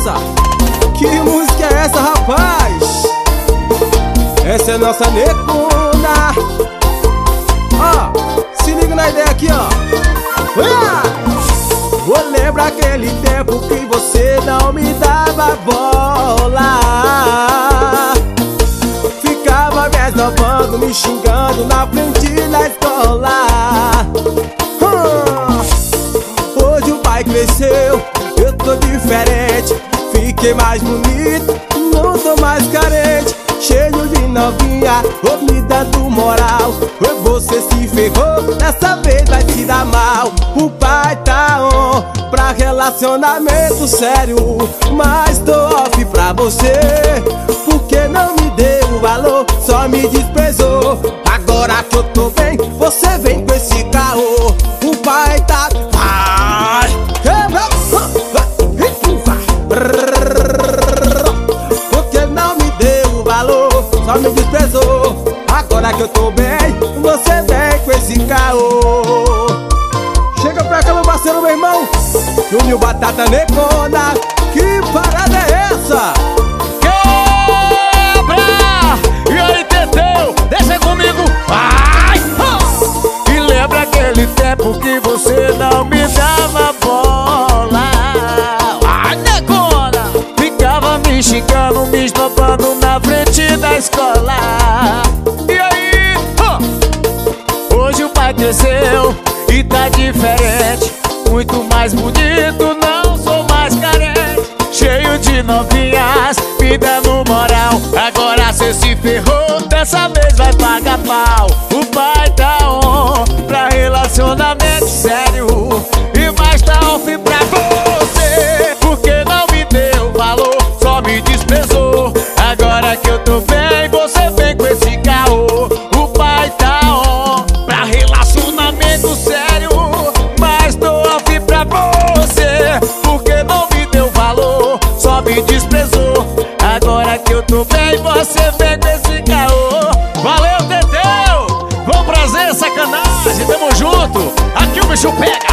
essa? Que música é essa, rapaz? Essa é nossa necona Ó, se liga na ideia aqui, ó. Vou lembrar aquele tempo que você não me dava bola. Ficava me esnobando, me xingando na frente da escola. Hoje o pai cresceu, Fiquei mais bonito, não tô mais carente Cheio de novinha, oh, me dando moral Você se ferrou, dessa vez vai se dar mal. O pai tá on pra relacionamento sério. Mas tô off pra você Porque não me deu valor, só me desprezou que eu tô bem, você vem com esse caô Chega pra cá meu parceiro, meu irmão Júnior Batata Necona Que parada é essa? Quebra! E aí, Teteu, deixa comigo Ai! E lembra aquele tempo que você não me dava bola Ai, Necona! Ficava me xingando, me Cresceu e tá diferente Muito mais bonito, não sou mais carente. Cheio de novinhas, me dando moral. Agora cê se ferrou, dessa vez vai pagar pau. O pai tá bicho pega